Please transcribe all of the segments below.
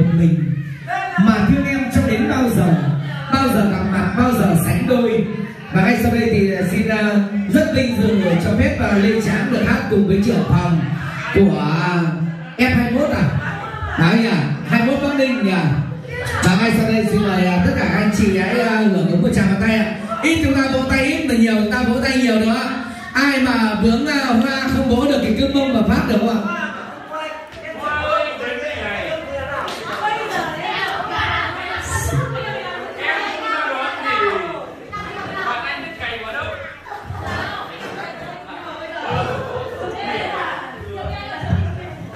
một mình. Mà thương em cho đến bao giờ bao giờ gặp mặt bao giờ sánh đôi. Và ngay sau đây thì xin uh, rất vinh dự cho phép uh, lên tráng được hát cùng với trưởng phòng của ờ, F21 à? Đấy nhỉ 21 Bắc Ninh nhỉ? Và ngay sau đây xin mời uh, tất cả anh chị hãy uh, hưởng ứng một tràng vào tay ạ. Ít chúng ta vỗ tay ít mà nhiều chúng ta vỗ tay nhiều nữa ai mà vướng uh, hoa không vỗ được thì cứ mông mà phát được không ạ?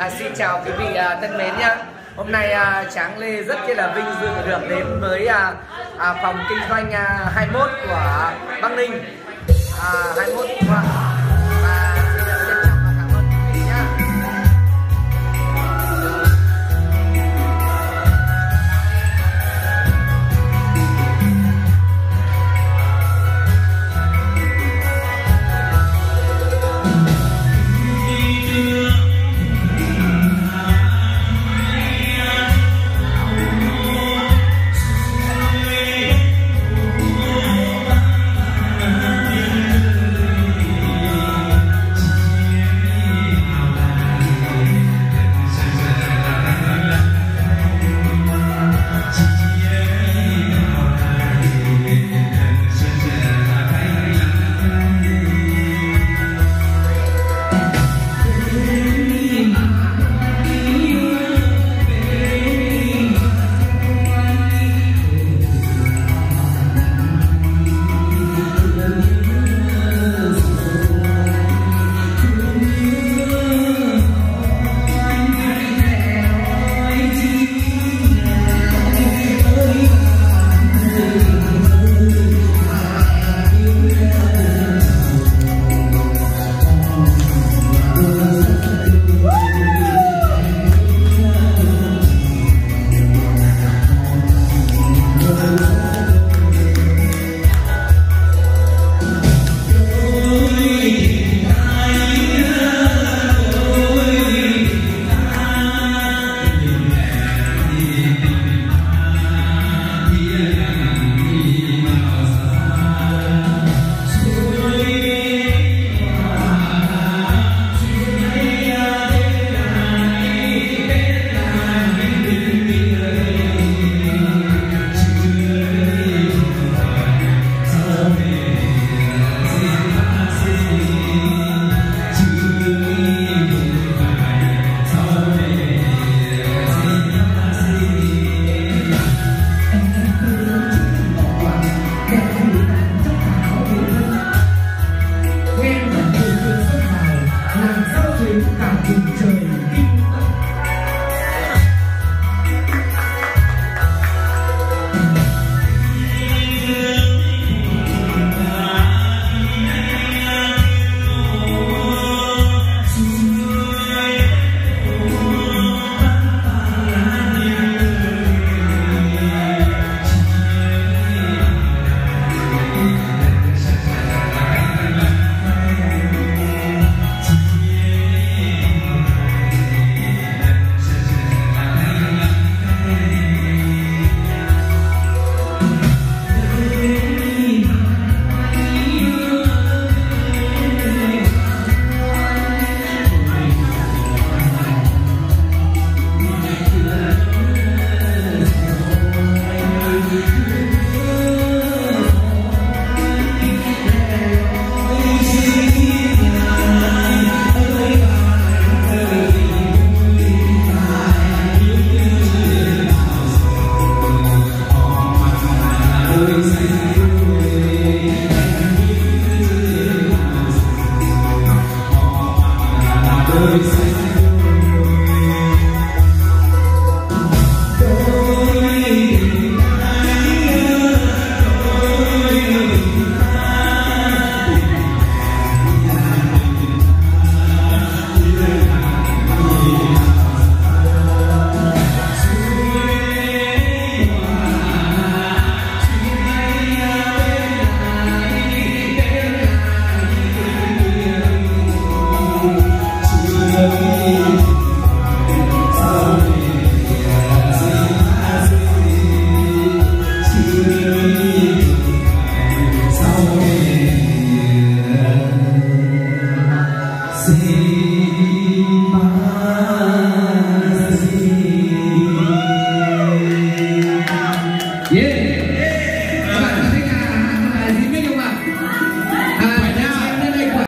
À, xin chào quý vị à, thân mến nhá. Hôm nay à, Tráng Lê rất là vinh dự được đến với à, à, phòng kinh doanh à, 21 của Bắc Ninh. À, 21 và,